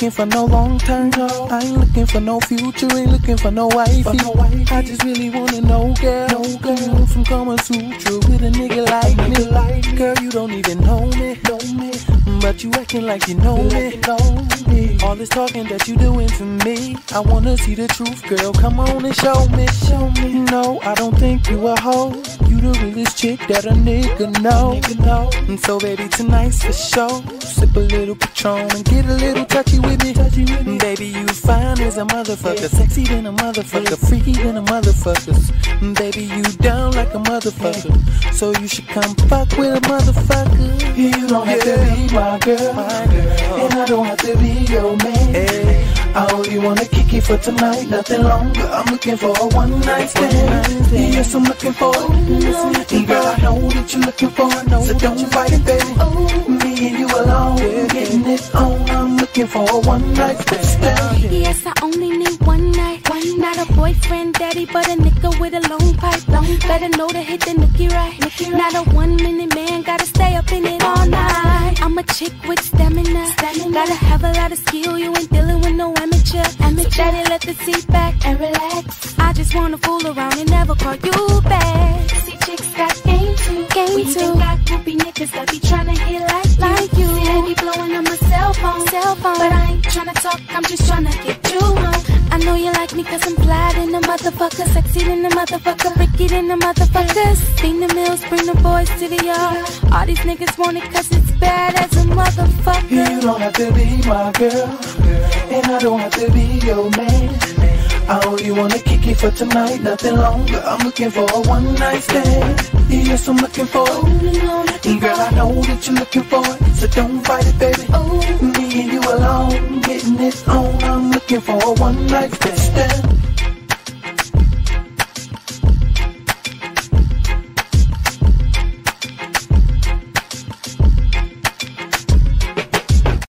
looking for no long term. No. I ain't looking for no future. Ain't looking for no wifey. No wifey. I just really wanna know, girl. No, girl. Some Kama Sutra with a nigga like me? Like girl, you don't even know me. Know me. Mm, but you acting like you know me. Know me. All this talking that you doing to me. I wanna see the truth, girl. Come on and show me. Show me. No, I don't think you a hoe. You the realest chick that a nigga know. Nigga know. And so baby, tonight's for show. Sip a little Patron and get a little touchy with me. Touchy with me. Baby, you fine as a motherfucker, sexy than a motherfucker, freaky than a motherfucker. Baby, you down like a motherfucker. So you should come fuck with a motherfucker. You don't have to be my girl, my girl. and I don't have to be your man. Wanna kick it for tonight, nothing longer. I'm looking for a one night stand. Yes, I'm looking for it. And girl, I know that you're looking for it, so don't fight it, baby. Me and you alone, getting it on. I'm looking for a one night stand. Yes, I only need one night. Not a boyfriend, daddy, but a nigga with a long pipe. Long Better know to hit the nookie right. Nookie not a one minute man, gotta stay up in it all night. I'm a chick with stamina. stamina. Gotta have a lot of skill, you ain't dealing with no amateur. Amateur. Daddy, let the seat back and relax. I just wanna fool around and never call you back. See, chicks got game too. Game we too. got groupie niggas that be tryna hit like, like you. See, they be blowing on my cell phone. cell phone. But I ain't tryna talk, I'm just tryna get you home. I know you like me cause I'm fly than a motherfucker, sexy than a motherfucker, freaky than a motherfucker. Seen the mills, bring the boys to the yard. All these niggas want it cause it's bad as a motherfucker. You don't have to be my girl, and I don't have to be your man. I only wanna kick it for tonight, nothing longer. I'm looking for a one night stand. Yes, I'm looking for it. And girl, I know that you're looking for it, so don't fight it, baby. Me and you alone, getting it on. I'm looking for a one night stand.